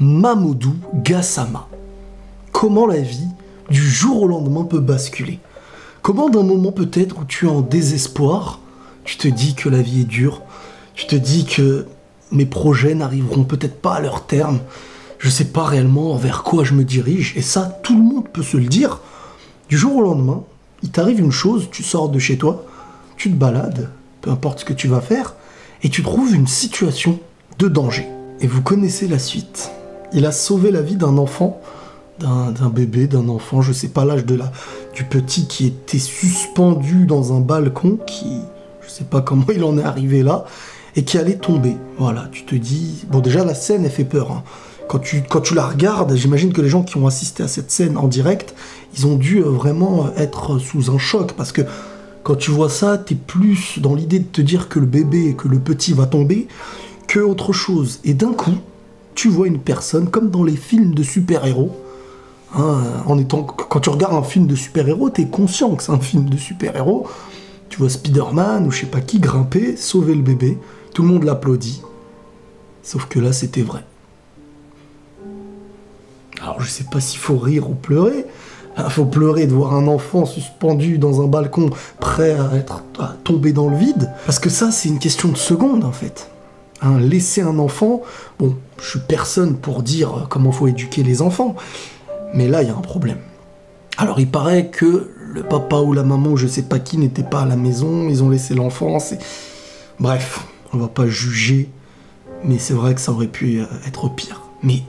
Mamoudou Gassama. Comment la vie, du jour au lendemain, peut basculer? Comment d'un moment peut-être où tu es en désespoir, tu te dis que la vie est dure, tu te dis que mes projets n'arriveront peut-être pas à leur terme, je sais pas réellement vers quoi je me dirige, et ça, tout le monde peut se le dire. Du jour au lendemain, il t'arrive une chose, tu sors de chez toi, tu te balades, peu importe ce que tu vas faire, et tu trouves une situation de danger. Et vous connaissez la suite. Il a sauvé la vie d'un enfant, d'un bébé, d'un enfant, je sais pas l'âge de la, du petit qui était suspendu dans un balcon, qui, je sais pas comment il en est arrivé là, et qui allait tomber. Voilà, tu te dis, bon déjà la scène elle fait peur. Hein. Quand tu, quand tu la regardes, j'imagine que les gens qui ont assisté à cette scène en direct, ils ont dû euh, vraiment être sous un choc parce que quand tu vois ça, t'es plus dans l'idée de te dire que le bébé, que le petit va tomber, que autre chose. Et d'un coup, tu vois une personne, comme dans les films de super-héros, hein, en étant, quand tu regardes un film de super-héros, tu es conscient que c'est un film de super-héros. Tu vois Spider-Man ou je sais pas qui grimper, sauver le bébé, tout le monde l'applaudit. Sauf que là, c'était vrai. Alors, je sais pas s'il faut rire ou pleurer. Il faut pleurer de voir un enfant suspendu dans un balcon, prêt à être à tomber dans le vide. Parce que ça, c'est une question de seconde, en fait. Laisser un enfant, bon, je suis personne pour dire comment faut éduquer les enfants, mais là, il y a un problème. Alors, il paraît que le papa ou la maman, je sais pas qui, n'était pas à la maison, ils ont laissé l'enfant, Bref, on va pas juger, mais c'est vrai que ça aurait pu être pire. Mais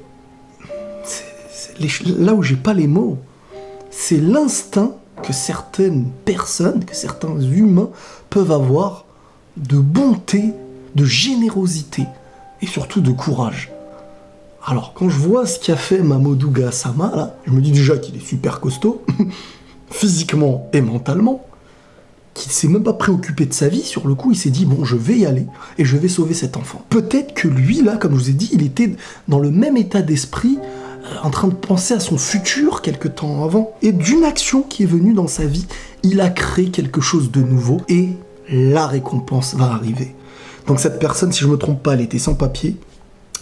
là où j'ai pas les mots, c'est l'instinct que certaines personnes, que certains humains peuvent avoir de bonté de générosité et surtout de courage. Alors, quand je vois ce qu'a fait Mamoudou Gassama, je me dis déjà qu'il est super costaud, physiquement et mentalement, qu'il s'est même pas préoccupé de sa vie, sur le coup, il s'est dit, bon, je vais y aller, et je vais sauver cet enfant. Peut-être que lui, là, comme je vous ai dit, il était dans le même état d'esprit, euh, en train de penser à son futur quelque temps avant, et d'une action qui est venue dans sa vie, il a créé quelque chose de nouveau, et la récompense va arriver. Donc cette personne, si je ne me trompe pas, elle était sans papier.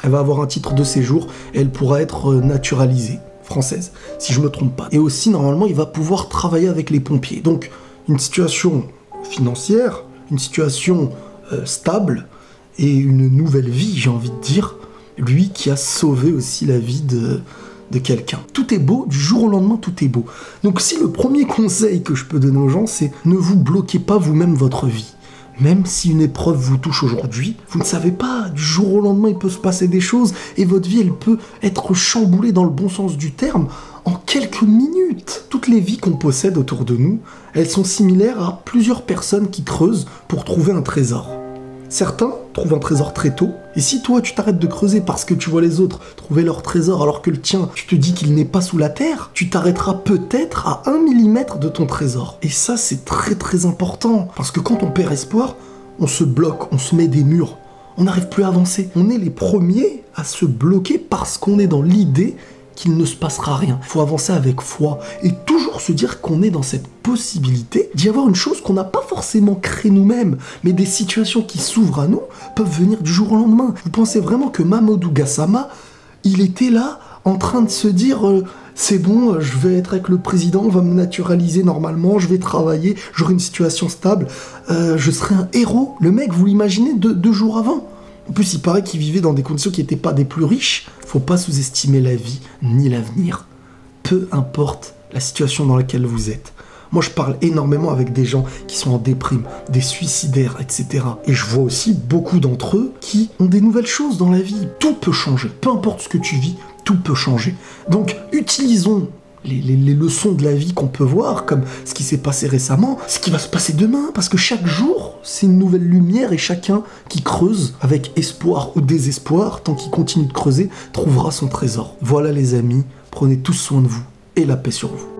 Elle va avoir un titre de séjour elle pourra être euh, naturalisée française, si je ne me trompe pas. Et aussi, normalement, il va pouvoir travailler avec les pompiers. Donc, une situation financière, une situation euh, stable et une nouvelle vie, j'ai envie de dire. Lui qui a sauvé aussi la vie de, de quelqu'un. Tout est beau, du jour au lendemain, tout est beau. Donc si le premier conseil que je peux donner aux gens, c'est ne vous bloquez pas vous-même votre vie. Même si une épreuve vous touche aujourd'hui, vous ne savez pas, du jour au lendemain, il peut se passer des choses et votre vie, elle peut être chamboulée dans le bon sens du terme en quelques minutes. Toutes les vies qu'on possède autour de nous, elles sont similaires à plusieurs personnes qui creusent pour trouver un trésor. Certains trouvent un trésor très tôt, et si toi tu t'arrêtes de creuser parce que tu vois les autres trouver leur trésor alors que le tien, tu te dis qu'il n'est pas sous la terre, tu t'arrêteras peut-être à un millimètre de ton trésor. Et ça c'est très très important, parce que quand on perd espoir, on se bloque, on se met des murs, on n'arrive plus à avancer. On est les premiers à se bloquer parce qu'on est dans l'idée qu'il ne se passera rien. Il faut avancer avec foi et se dire qu'on est dans cette possibilité d'y avoir une chose qu'on n'a pas forcément créée nous-mêmes, mais des situations qui s'ouvrent à nous peuvent venir du jour au lendemain. Vous pensez vraiment que Mamadou Gassama, il était là en train de se dire euh, c'est bon, euh, je vais être avec le président, on va me naturaliser normalement, je vais travailler, j'aurai une situation stable, euh, je serai un héros. Le mec, vous l'imaginez deux jours avant en plus, il paraît qu'il vivait dans des conditions qui n'étaient pas des plus riches. Faut pas sous-estimer la vie ni l'avenir. Peu importe la situation dans laquelle vous êtes. Moi, je parle énormément avec des gens qui sont en déprime, des suicidaires, etc. Et je vois aussi beaucoup d'entre eux qui ont des nouvelles choses dans la vie. Tout peut changer. Peu importe ce que tu vis, tout peut changer. Donc, utilisons les, leçons de la vie qu'on peut voir, comme ce qui s'est passé récemment, ce qui va se passer demain, parce que chaque jour, c'est une nouvelle lumière et chacun qui creuse avec espoir ou désespoir, tant qu'il continue de creuser, trouvera son trésor. Voilà les amis, prenez tous soin de vous et la paix sur vous.